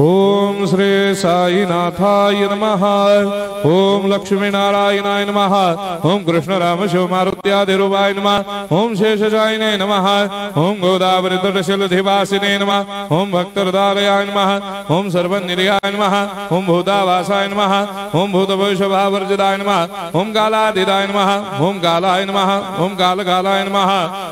ओम श्री साई नाथाय नम ओम लक्ष्मी नारायणाय नम ओम कृष्ण राम शिव मारुत्यादिरूपाय नम ओम शेषजायने नम ओम गोदावरी तटशिलधिवासिने नम ओम भक्तरदालयाय नम ओम सर्वनिर्याय नम ओम भूतावासाय नम ओम भूतभविष्यभावर्जिताय नम ओम कालादिदाय नम ओम कालाय नम ओम कालकालाय नम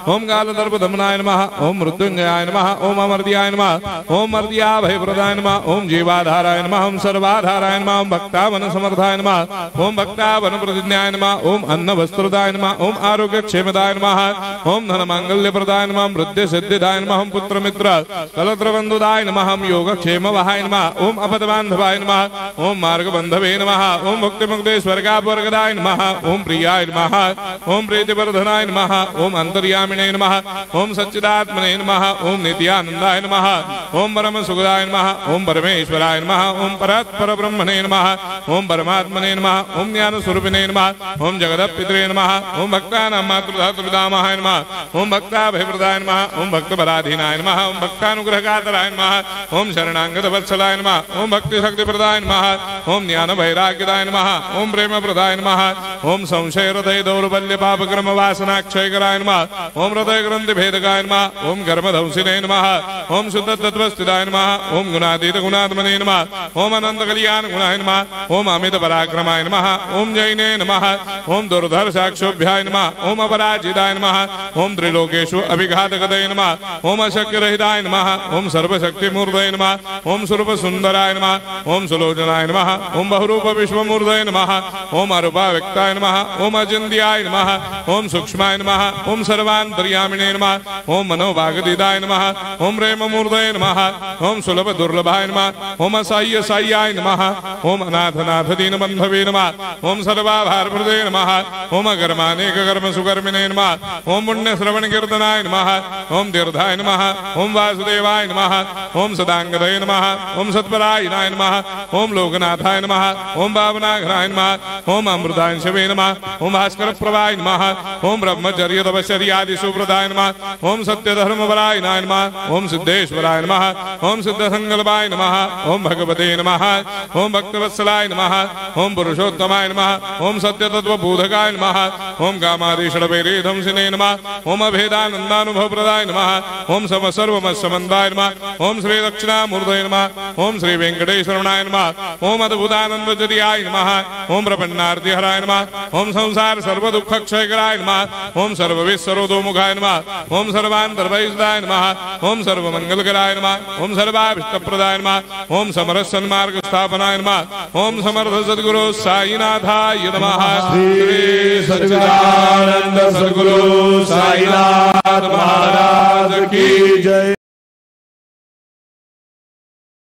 ओम काल दर्प दमनाय नमः ओम मृत्युंजयाय नमः ओम अमर्दियाय नमः ओम मर्दिया भयप्रदाय नमः ओम जीवाधाराय नमः ओम सर्वाधाराय नमः ओम भक्तावन समर्थाय नमः ओम भक्तावन प्रतिज्ञाय नमः ओम अन्न वस्त्रदाय नमः ओम आरोग्य क्षेमदाय नमः ओम धन मंगल्य प्रदाय नमः वृद्धि सिद्धिदाय नमः ओम पुत्र मित्र कलत्र बंधुदाय नमः ओम योग क्षेम वहाय नमः ओम अपद बांधवाय नमः ओम मार्ग बंधवे नमः ओम मुक्ति मुक्ति स्वर्गापवर्गदाय नमः ओम प्रियाय नमः ओम प्रीतिवर्धनाय नमः ओम अंतर्यामी रमणे नम। ओं सच्चिदात्मने नम। ओं नित्यानंदय नम। ओं परम सुखदाय नम। ओं परमेश्वराय नम। ओं परत्पर ब्रह्मणे नम। ओम परमात्मने नमः ओम ज्ञान स्वरूपिणे नमः ओम जगत पितरे नमः ओम भक्तानां मातृधातृपितामहाय नमः ओम भक्ताभिप्रदाय नमः ओम भक्तपराधीनाय नमः ओम भक्तानुग्रहकातराय नमः ओम शरणांगत वत्सलाय नमः ओम भक्ति नमः ओम ज्ञान वैराग्यदाय नमः ओम प्रेम प्रदाय नमः ओम संशय हृदय दौर्बल्य पापक्रम वासनाक्षय कराय नमः ओम हृदय ग्रंथ भेदकाय नमः ओम गर्भ नमः ओम शुद्ध तत्व नमः ओम गुणातीत गुणात्मने नमः ओम अनंत कल्याण गुणाय नमः ओम अमित पराक्रमाय नमः ओम जयने नमः ओम दुर्धर साक्षोभ्याय नमः ओम अपराजिताय नमः ओम त्रिलोकेशु अभिघातकदय नमः ओम अशक्यरहिताय नमः ओम सर्वशक्तिमूर्तये नमः ओम स्वरूप सुंदराय नमः ओम सुलोचनाय नमः ओम बहुरूप विश्वमूर्तये नमः ओम अरूपा व्यक्ताय नमः ओम अजिंद्याय नमः ओम सूक्ष्माय नमः ओम सर्वान्तर्यामिणे नमः ओम मनोभागदिदाय नमः ओम रेममूर्तये नमः ओम सुलभ दुर्लभाय नमः ओम असह्य साह्याय नमः ओम अनाथ सर्वनाथदी बंधवे नम। ओम सर्वाभारभृदे नम। ओम अकर्मानेक कर्म सुकर्मिने नम। ओम पुण्य श्रवण कीर्तनाय नम। ओम तीर्थाय नम। ओम वासुदेवाय नम। ओम सदांगदय नम। ओम सत्परायनाय नम। ओम लोकनाथाय नम ओम भावनागराय नम ओम अमृताय शिवे नम ओम भास्कर प्रभाय नम ओम ब्रह्मचर्य तपश्चर्यादि सुप्रदाय नम ओम सत्य धर्म बलाय नाय नम ओम सिद्धेश्वराय नम ओम सिद्ध संकल्पाय नम ओम भगवते नम ओम भक्तवत्सलाय नम ओम पुरुषोत्तमाय नम ओम सत्य तत्व बोधकाय नम ओम कामादिषडपेरेधम सिने नम ओम अभेदानंदानुभव प्रदाय नम ओम सम सर्वम नम ओम श्री दक्षिणामूर्तये नम ओम श्री वेंकटेश्वरणाय नम ओम अद्भुतानंदचर्याय नमः ओम प्रपन्नार्तिहराय नमः ओम संसार सर्व दुख क्षयकराय नमः ओम सर्वविश्व सर्वतोमुखाय नमः ओम सर्वान्तर्वैसदाय नमः ओम सर्वमंगलकराय नमः ओम सर्वाभिष्टप्रदाय नमः ओम समरस सन्मार्ग स्थापनाय नमः ओम समर्थ सद्गुरु साईनाथाय नमः श्री सच्चिदानंद सद्गुरु साईनाथ महाराज की जय